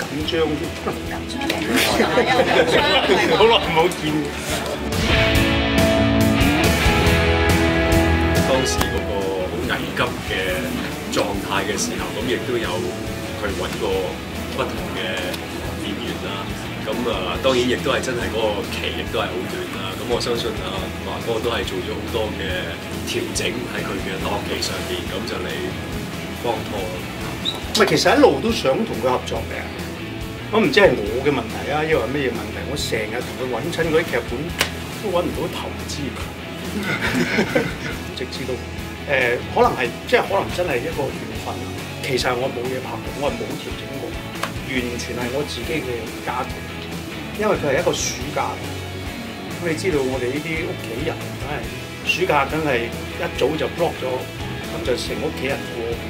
緊張啲。好耐冇見。當時嗰個好危急嘅狀態嘅時候，咁亦都有去揾過不同嘅演員啦。咁啊，當然亦都係真係嗰個期亦都係好短啦。咁我相信啊，華哥都係做咗好多嘅調整喺佢嘅檔期上邊，咁就嚟幫拖。唔係，其實一路都想同佢合作嘅。我唔知係我嘅問題啊，因為咩嘢問題？我成日同佢揾親嗰啲劇本都揾唔到投資，直至到誒、可能係即係可能真係一個緣分啊。其實我冇嘢拍過，我係冇調整過，完全係我自己嘅家庭。因為佢係一個暑假，咁你知道我哋呢啲屋企人梗係暑假梗係一早就 block 咗，咁就成屋企人過。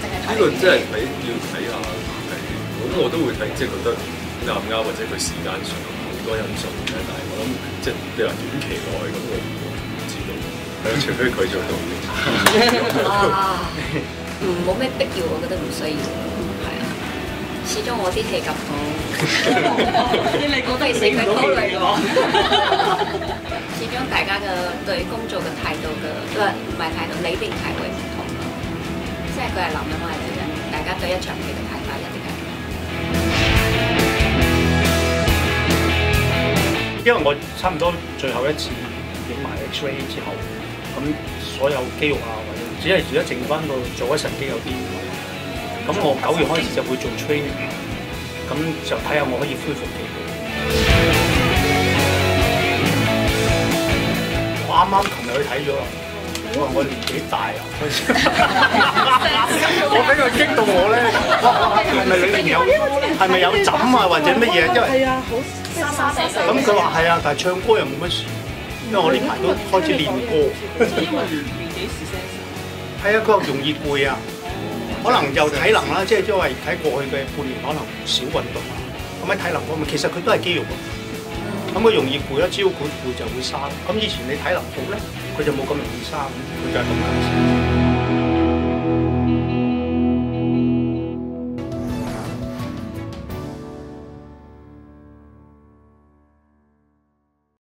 呢個真係睇要睇下係，咁我都會睇，即係覺得啱唔啱，或者佢時間上好多因素嘅。但係我諗即係你話短期內咁，我唔知道。係，除非佢做到。唔冇咩必要，我覺得唔需要，係啊。始終我啲戲咁好，你嚟我都係死佢拖累我。始終大家嘅對工作嘅態度嘅，都係唔係態度，理念係會唔同咯。即係佢係男人，我係女人，大家對一場戲嘅睇法一定係。因為我差唔多最後一次影埋 X-ray 之後，咁所有肌肉啊，或者只係而家剩翻個坐骨神經有啲。咁我九月開始就會做 training，咁就睇下我可以恢復幾多。我啱啱琴日去睇咗，我話我年紀大啊，我俾佢激到我咧，係咪裏面有係咪有枕啊或者乜嘢？因為係啊，好咁佢話係啊，但係唱歌又冇乜事，因為我呢排都開始練歌。因為年幾時聲係啊，佢話容易攰啊，可能又體能啦，即係因為喺過去嘅半年可能少運動啊，咁喺體能方面其實佢都係肌肉啊。咁佢容易攰啦，只要佢攰就會生。咁以前你體能好咧，佢就冇咁容易生，佢就係咁解釋。